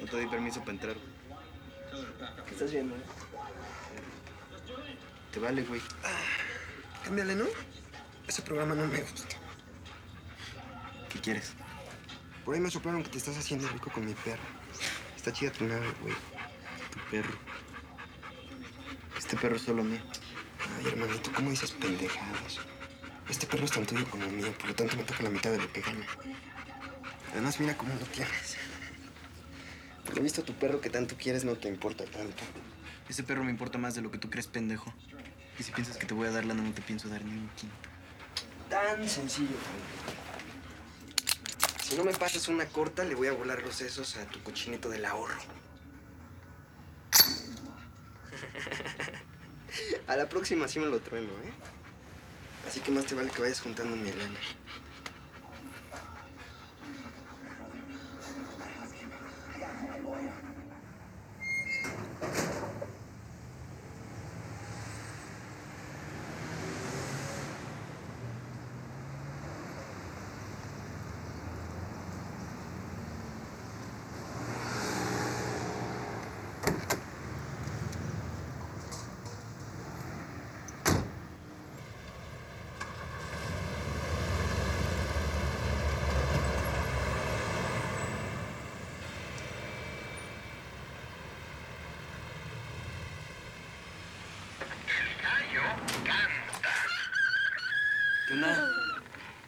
No te di permiso para entrar. ¿Qué estás viendo, eh? Te vale, güey. Cámbiale, ¿no? Ese programa no me gusta. ¿Qué quieres? Por ahí me soplaron que te estás haciendo rico con mi perro. Está chida tu nave, güey. Tu perro. Este perro es solo mío. Ay, hermanito, ¿cómo dices pendejadas? Este perro es tan tuyo como mío, por lo tanto me toca la mitad de lo que gana. Además, mira cómo lo tienes. Lo visto, tu perro que tanto quieres no te importa tanto. Ese perro me importa más de lo que tú crees, pendejo. Y si piensas que te voy a dar lana, no te pienso dar ni un quinto. Tan sencillo. Si no me pasas una corta, le voy a volar los sesos a tu cochinito del ahorro. A la próxima sí me lo trueno, ¿eh? Así que más te vale que vayas juntando mi lana.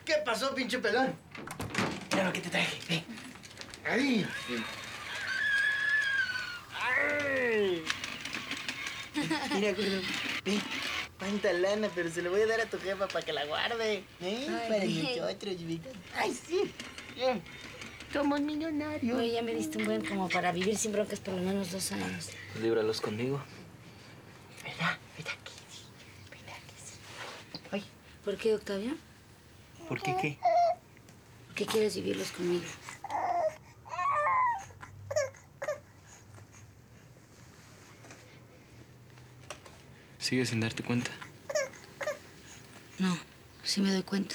¿Qué pasó, pinche pelón? Mira lo que te traje. Ve. ¡Ay! Mira, gordo, ve, cuánta lana, pero se lo voy a dar a tu jefa para que la guarde. ¿eh? Ay, para bien. nosotros. Ay, sí. Bien. Somos millonarios. Oye, ya me diste un buen como para vivir sin broncas por lo menos dos años. Líbralos conmigo. ¿Verdad? ¿Verdad ¿Por qué, Octavio? ¿Por qué qué? ¿Por qué quieres vivirlos conmigo? ¿Sigues sin darte cuenta? No, sí me doy cuenta.